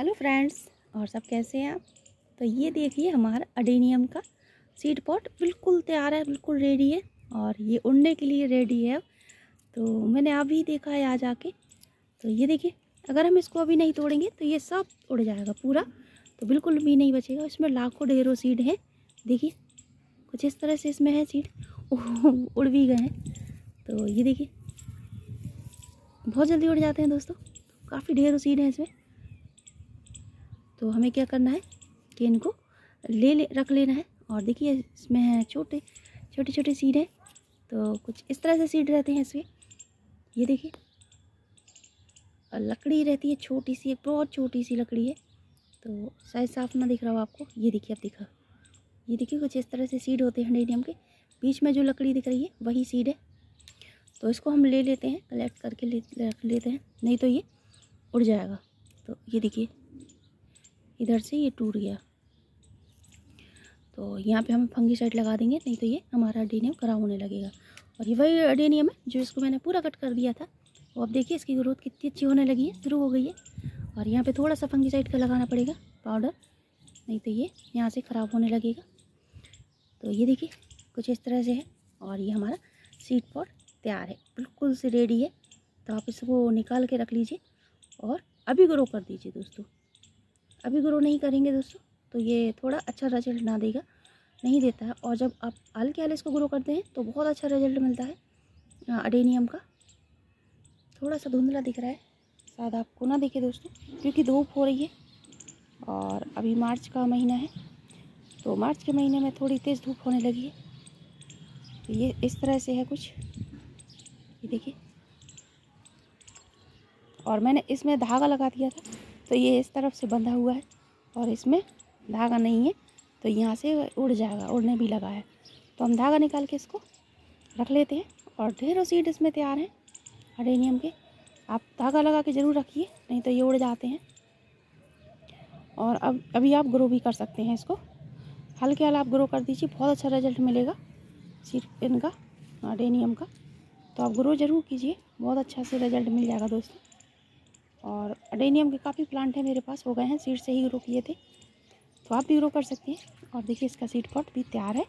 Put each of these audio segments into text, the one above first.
Hello friends, और सब कैसे हैं आप? तो ये देखिए हमारा अडेनियम का सीड पॉट बिल्कुल तैयार है, बिल्कुल रेडी है, और ये उड़ने के लिए रेडी है तो मैंने अभी देखा है आज आके। तो ये देखिए, अगर हम इसको अभी नहीं तोड़ेंगे तो ये सब उड़ जाएगा पूरा। तो बिल्कुल भी नहीं बचेगा, इसमें लाखों ढेरों सीड हैं। देखिए, कुछ इस तरह से इसमें है सीड उड़ भी गए हैं। तो ये देखिए, बहुत जल्दी उड़ जाते हैं दोस्तों। काफ़ी ढेरों सीड हैं इसमें। तो हमें क्या करना है कि इनको ले ले, रख लेना है। और देखिए, इसमें है छोटे छोटे छोटे सीड हैं। तो कुछ इस तरह से सीड रहते हैं इसमें। ये देखिए, और लकड़ी रहती है, छोटी सी, एक बहुत छोटी सी लकड़ी है। तो शायद साफ़ ना दिख रहा हो आपको। ये देखिए, अब दिखा। ये देखिए, कुछ इस तरह से सीड होते हैं डेनियम के। बीच में जो लकड़ी दिख रही है, वही सीड है। तो इसको हम ले लेते हैं, कलेक्ट करके ले, रख लेते हैं। नहीं तो ये उड़ जाएगा। तो ये देखिए इधर से ये टूट गया। तो यहाँ पे हम फंगी साइड लगा देंगे, नहीं तो ये हमारा अडेनियम ख़राब होने लगेगा। और ये वही अडेनियम है जो इसको मैंने पूरा कट कर दिया था। वो अब देखिए इसकी ग्रोथ कितनी अच्छी होने लगी है, शुरू हो गई है। और यहाँ पे थोड़ा सा फंगी का लगाना पड़ेगा, पाउडर, नहीं तो ये यहाँ से ख़राब होने लगेगा। तो ये देखिए, कुछ इस तरह से है। और ये हमारा सीड पॉट तैयार है, बिल्कुल से रेडी है। तो आप इसको निकाल के रख लीजिए और अभी ग्रो कर दीजिए दोस्तों। अभी ग्रो नहीं करेंगे दोस्तों तो ये थोड़ा अच्छा रिज़ल्ट ना देगा। नहीं देता है। और जब आप आल के हल्के इसको ग्रो करते हैं तो बहुत अच्छा रिज़ल्ट मिलता है अडेनियम का। थोड़ा सा धुंधला दिख रहा है। शायद आपको ना दिखे दोस्तों, क्योंकि धूप हो रही है। और अभी मार्च का महीना है तो मार्च के महीने में थोड़ी तेज़ धूप होने लगी है। तो ये इस तरह से है कुछ। ये देखिए। और मैंने इसमें धागा लगा दिया था। तो ये इस तरफ़ से बंधा हुआ है और इसमें धागा नहीं है तो यहाँ से उड़ जाएगा, उड़ने भी लगा है। तो हम धागा निकाल के इसको रख लेते हैं और ढेरों सीड इसमें तैयार हैं अडेनियम के। आप धागा लगा के ज़रूर रखिए, नहीं तो ये उड़ जाते हैं। और अब, अभी आप ग्रो भी कर सकते हैं इसको। हल्के हल आप ग्रो कर दीजिए, बहुत अच्छा रिज़ल्ट मिलेगा सीड इनका अडेनियम का। तो आप ग्रो ज़रूर कीजिए, बहुत अच्छा से रिज़ल्ट मिल जाएगा दोस्तों। और अडेनियम के काफ़ी प्लांट हैं मेरे पास हो गए हैं, सीड से ही ग्रो किए थे। तो आप भी ग्रो कर सकते हैं। और देखिए, इसका सीड पॉट भी तैयार है।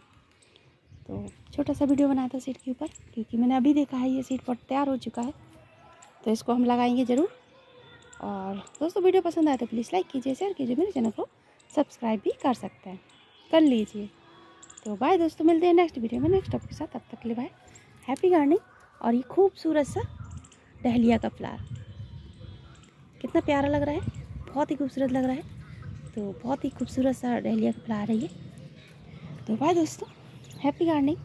तो छोटा सा वीडियो बनाया था सीड के ऊपर, क्योंकि मैंने अभी देखा है, ये सीड पॉट तैयार हो चुका है। तो इसको हम लगाएँगे ज़रूर। और दोस्तों, वीडियो पसंद आए तो प्लीज़ लाइक कीजिए, शेयर कीजिए, मेरे चैनल को सब्सक्राइब भी कर सकते हैं। कर लीजिए। तो बाय दोस्तों, मिलते हैं नेक्स्ट वीडियो में, नेक्स्ट टॉप के साथ। तब तक ले बाय। Happy gardening. और ये खूबसूरत सा डहलिया का फ्लावर। कितना प्यारा लग रहा है। बहुत ही खूबसूरत लग रहा है। तो बहुत ही खूबसूरत सा डहलिया फ्लावर है। ये तो बाय दोस्तों हैप्पी गार्डनिंग